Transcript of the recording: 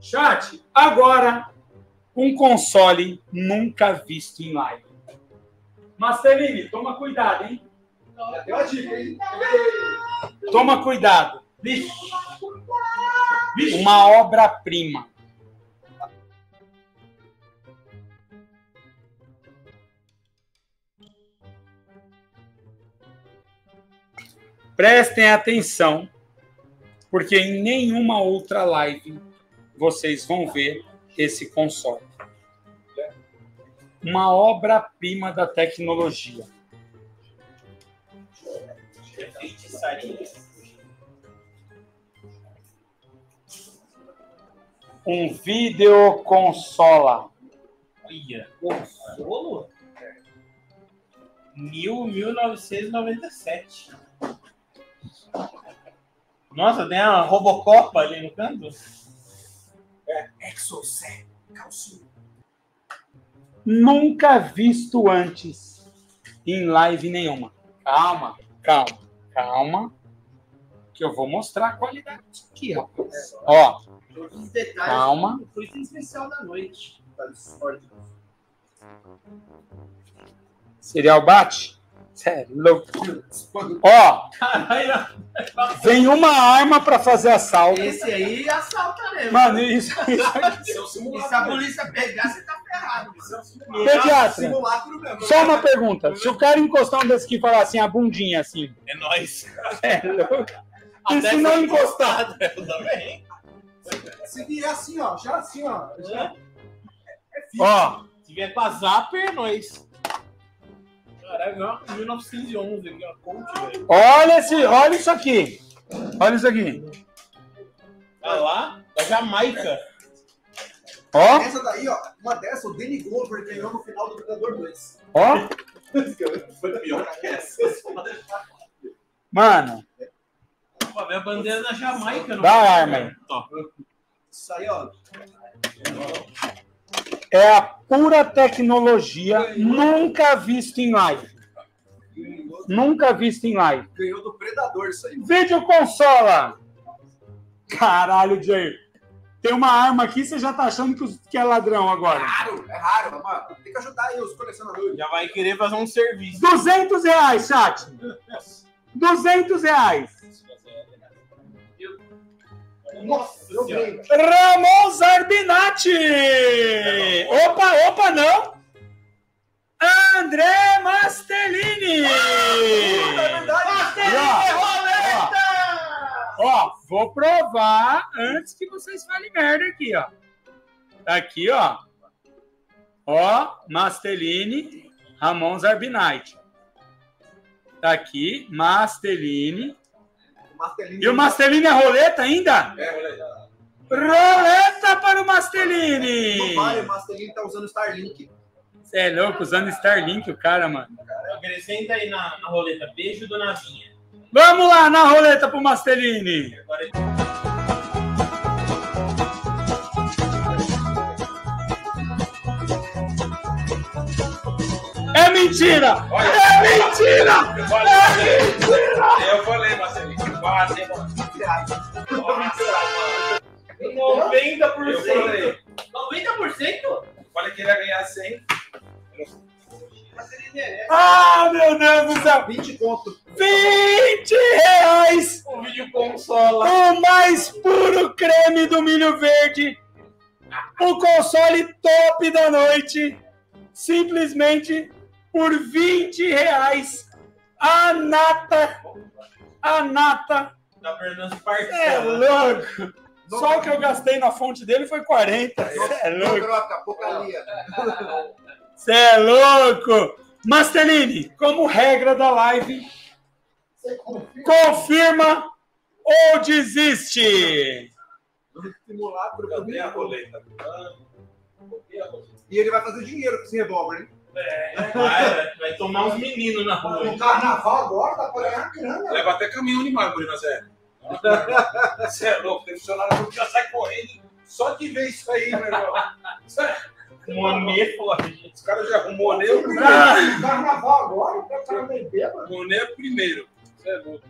Chat, agora um console nunca visto em live. Marceline, toma cuidado, hein? Já deu a dica, hein? Toma cuidado. Uma obra-prima. Prestem atenção, porque em nenhuma outra live vocês vão ver esse console. Uma obra-prima da tecnologia. Um videoconsola. Olha, consolo? 1997. Nossa, tem uma Robocopa ali no canto? Exocet, calcinha. Nunca visto antes em live nenhuma. Calma, calma, calma. Que eu vou mostrar a qualidade disso aqui, rapaz. Ó, Todos os detalhes. Calma. Foi o especial da noite. serial bate? Sério, louco. Ó, Caralho, vem uma arma pra fazer assalto. Esse aí assalta mesmo. Mano, isso, isso aqui. É o E se a simulacro. polícia pegar, você tá ferrado. Esse é simulacro. Pediatra, Simulacro mesmo. só uma pergunta. Se o cara encostar um desse aqui e falar assim, a bundinha assim, é nóis. é louco. E Até se não encostar? Eu também. Se vier assim, ó, já assim, ó. Já é fixe. Ó, Se vier com a Zapper, é nóis. Caralho, ó, 1911 aqui, ó. Coach, velho. olha esse, olha isso aqui. Olha isso aqui. Olha lá, da Jamaica. Ó, Essa daí, ó, uma dessa, o Danny Glover ganhou no final do Predador 2. ó. Foi pior que essa. Mano, Pô, a bandeira da Jamaica. não Dá é? arma aí. Ó. Isso aí, ó. É a pura tecnologia nunca vista em live. Nunca vista em live. Ganhou do Predador isso aí. Videoconsola. Caralho, Jair. Tem uma arma aqui, você já tá achando que é ladrão É agora. raro, é raro, mano. Tem que ajudar aí os colecionadores. Já vai querer fazer um serviço. 200 reais, chat. 200 reais. Nossa, ganhei. Ramon Zarbinati! Opa, não! André Mastellini! É verdade. E ó, ó, vou provar antes que vocês falem merda aqui, ó. Tá aqui, ó. Ó, Mastellini, Ramon Zarbinati. Tá aqui, Mastellini. E o Mastellini é roleta ainda? É, aí. Roleta para o Mastelini! Não vale, o Mastelini tá usando Starlink. Você é louco, usando Starlink o cara, mano. Acrescenta aí na, na roleta. Beijo do Navinha. Vamos lá na roleta pro o Agora. É mentira! Olha, é mentira! Eu falei, é mentira! Eu falei, Marcelinho, quase, mano. 90%! 90%? Falei que ele ia ganhar 100. Ah, meu Deus do céu! 20 conto. 20 reais! O vídeo consola. O mais puro creme do milho verde. O console top da noite. Simplesmente por 20 reais. A nata. A nata. Tá perdendo. É louco louco. Só o que eu gastei na fonte dele foi 40. Cê é Não louco. troca. Você é louco. Mastellini, como regra da live, Você confia confirma ou desiste? simulacro Cadê a roleta? Cadê a roleta? E ele vai fazer dinheiro com esse revólver, hein? Vai, vai tomar uns meninos na rua. No carnaval agora dá pra ganhar grana. Leva até caminhão de mármore na série. Você é louco, tem funcionário que já sai correndo só de ver isso aí, meu irmão. Forte. Os caras já arrumou é o primeiro. Ah, Carnaval agora, pra cara meio bêbado. Monet é o primeiro. Você é louco.